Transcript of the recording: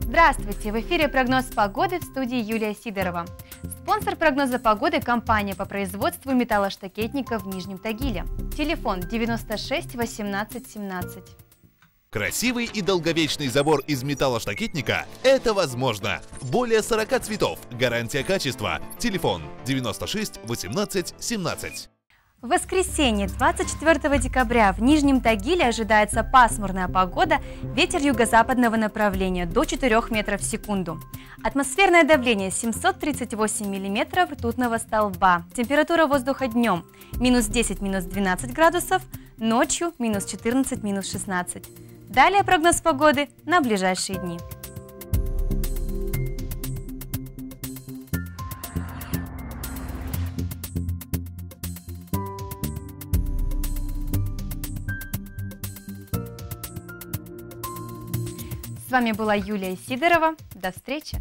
Здравствуйте! В эфире прогноз погоды в студии Юлия Сидорова. Спонсор прогноза погоды – компания по производству металлоштакетника в Нижнем Тагиле. Телефон 96 18 17. Красивый и долговечный забор из металлоштакетника – это возможно! Более 40 цветов, гарантия качества. Телефон 96 18 17. В воскресенье, 24 декабря, в Нижнем Тагиле ожидается пасмурная погода, ветер юго-западного направления до 4 метров в секунду. Атмосферное давление 738 миллиметров ртутного столба. Температура воздуха днем минус 10, минус 12 градусов, ночью минус 14, минус 16. Далее прогноз погоды на ближайшие дни. С вами была Юлия Сидорова. До встречи!